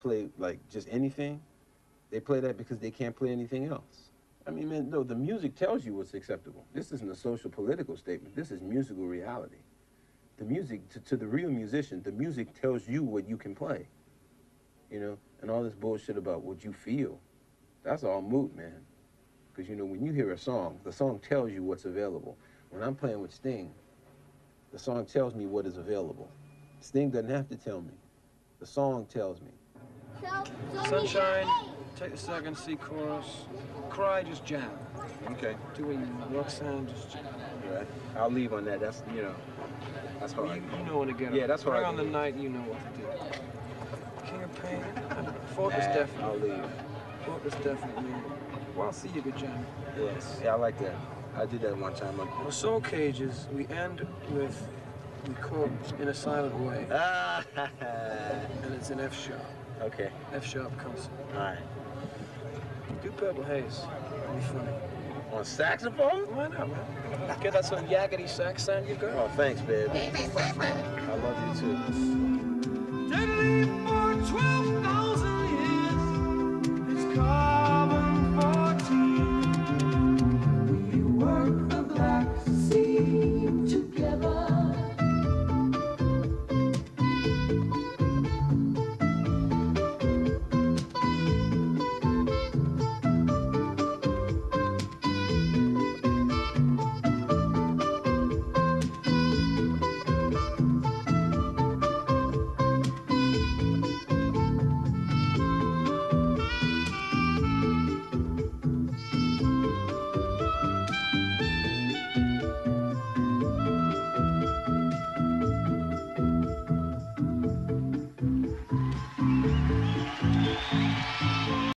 play like just anything. They play that because they can't play anything else. I mean, man, no, the music tells you what's acceptable. This isn't a social political statement. This is musical reality. The music, to, to the real musician, the music tells you what you can play. You know, and all this bullshit about what you feel, that's all moot, man. Because, you know, when you hear a song, the song tells you what's available. When I'm playing with Sting, the song tells me what is available. Sting doesn't have to tell me. The song tells me. Sunshine, take the second C chorus. Cry, just jam. Okay. Do what you Roxanne, just jam. Right. I'll leave on that. That's, you know, that's hard. you know when to get Yeah, that's what Bring on the night, you know what to do. King of Pain, Nah, definitely. I'll leave. Fourth is definitely. Well, I'll see you good jam. Yes. Yeah, I like that. I did that one time. Well, Soul Cages, we end with we chord in a silent way, Ah, and it's an F sharp. Okay. F sharp concert. All right. Do Purple Haze. It'll be funny. On saxophone? Why not, man? Get that some yakety sax sound you got. Oh, thanks, babe. I love you too.